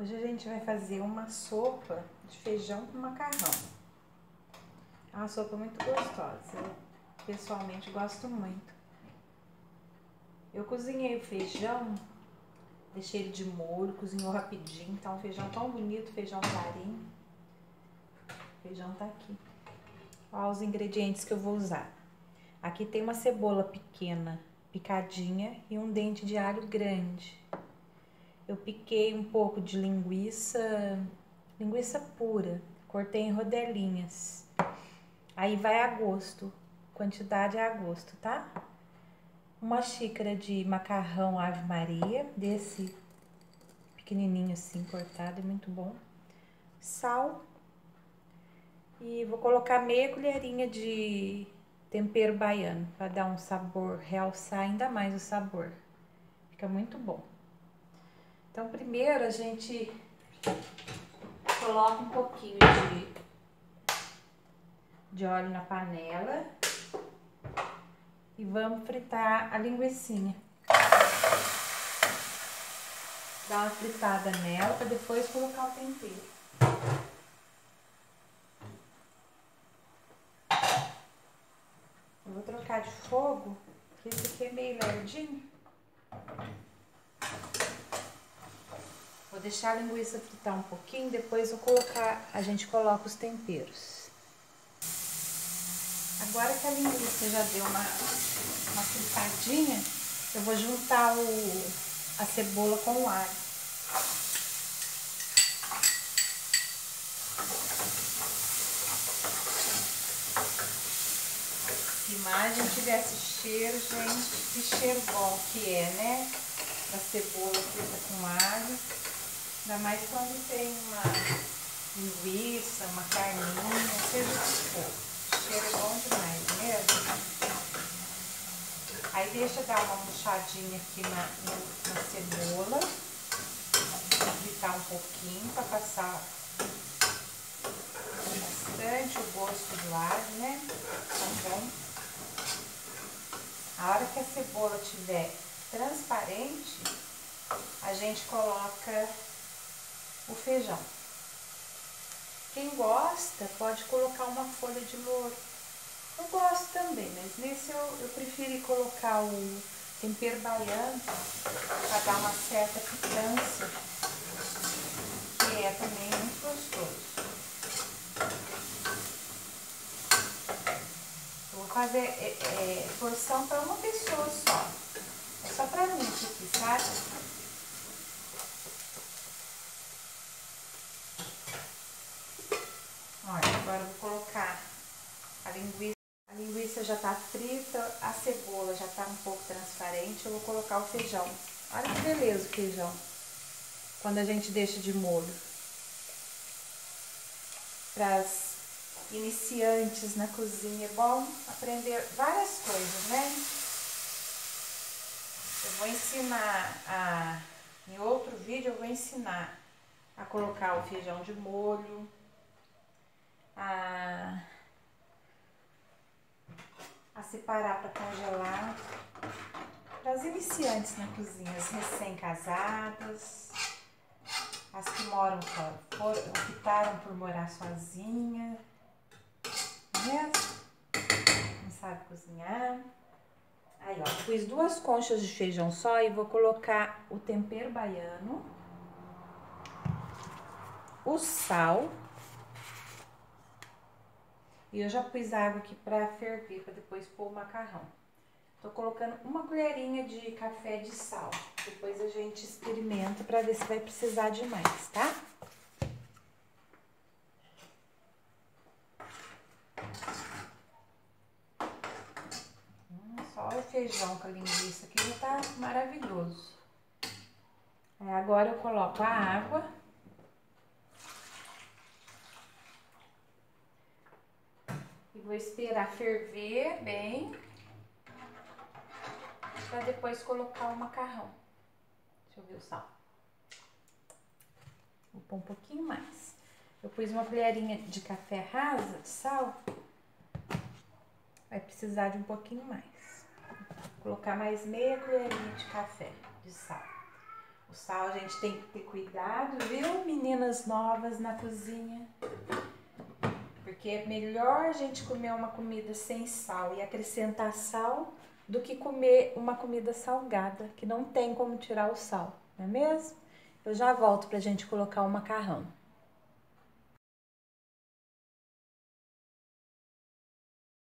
Hoje a gente vai fazer uma sopa de feijão com macarrão. É uma sopa muito gostosa. Eu pessoalmente gosto muito. Eu cozinhei o feijão, deixei ele de molho, cozinhou rapidinho. Tá um feijão tão bonito, feijão clarinho. O feijão tá aqui. Olha os ingredientes que eu vou usar. Aqui tem uma cebola pequena, picadinha, e um dente de alho grande eu piquei um pouco de linguiça, linguiça pura, cortei em rodelinhas. Aí vai a gosto, quantidade a gosto, tá? Uma xícara de macarrão Ave Maria, desse pequenininho assim, cortado, é muito bom. Sal. E vou colocar meia colherinha de tempero baiano, para dar um sabor, realçar ainda mais o sabor. Fica muito bom. Então, primeiro a gente coloca um pouquinho de, de óleo na panela e vamos fritar a linguiçinha. Dá uma fritada nela para depois colocar o tempero. Eu vou trocar de fogo, porque esse aqui é meio lerdinho. Vou deixar a linguiça fritar um pouquinho, depois vou colocar, a gente coloca os temperos. Agora que a linguiça já deu uma, uma fritadinha, eu vou juntar o, a cebola com o alho. Que imagem tivesse cheiro, gente, que cheiro bom que é, né? A cebola frita com alho. Ainda mais quando tem uma linguiça, uma carninha, seja o que for. Cheiro é bom demais mesmo. Aí deixa dar uma murchadinha aqui na, na cebola. Fritar um pouquinho para passar bastante o gosto do alho, né? Tá bom? A hora que a cebola estiver transparente, a gente coloca feijão. Quem gosta pode colocar uma folha de louro. Eu gosto também, mas nesse eu, eu preferi colocar o tempero baiano para dar uma certa picância, que é também muito gostoso. Vou fazer é, é, porção para uma pessoa só. É só para mim aqui, sabe? Agora vou colocar a linguiça. A linguiça já tá frita, a cebola já tá um pouco transparente. Eu vou colocar o feijão. Olha que beleza o feijão. Quando a gente deixa de molho. Para as iniciantes na cozinha, é bom aprender várias coisas, né? Eu vou ensinar a... Em outro vídeo eu vou ensinar a colocar o feijão de molho, a, a separar para congelar. Para as iniciantes na cozinha, as recém-casadas, as que moram for, optaram por morar sozinha, né? Não sabe cozinhar. Aí, ó, pus duas conchas de feijão só e vou colocar o tempero baiano, o sal e eu já pus água aqui para ferver, para depois pôr o macarrão. Tô colocando uma colherinha de café de sal. Depois a gente experimenta para ver se vai precisar de mais, tá? Hum, só o feijão com a linguiça aqui já tá maravilhoso. agora eu coloco a água. Vou esperar ferver bem. Pra depois colocar o macarrão. Deixa eu ver o sal. Vou pôr um pouquinho mais. Eu pus uma colherinha de café rasa de sal. Vai precisar de um pouquinho mais. Vou colocar mais meia colherinha de café de sal. O sal a gente tem que ter cuidado, viu, meninas novas na cozinha? Porque é melhor a gente comer uma comida sem sal e acrescentar sal do que comer uma comida salgada, que não tem como tirar o sal, não é mesmo? Eu já volto para a gente colocar o macarrão.